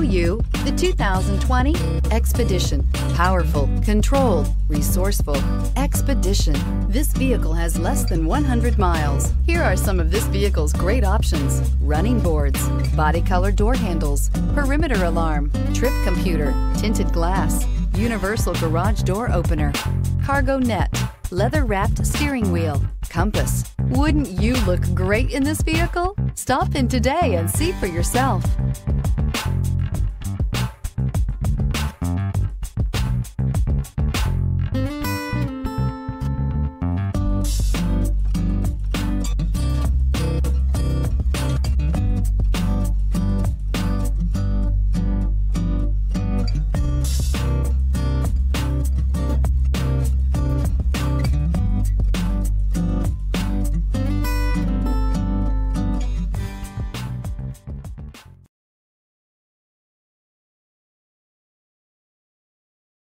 show you the 2020 Expedition. Powerful, controlled, resourceful. Expedition. This vehicle has less than 100 miles. Here are some of this vehicle's great options. Running boards, body color door handles, perimeter alarm, trip computer, tinted glass, universal garage door opener, cargo net, leather wrapped steering wheel, compass. Wouldn't you look great in this vehicle? Stop in today and see for yourself.